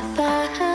goodbyes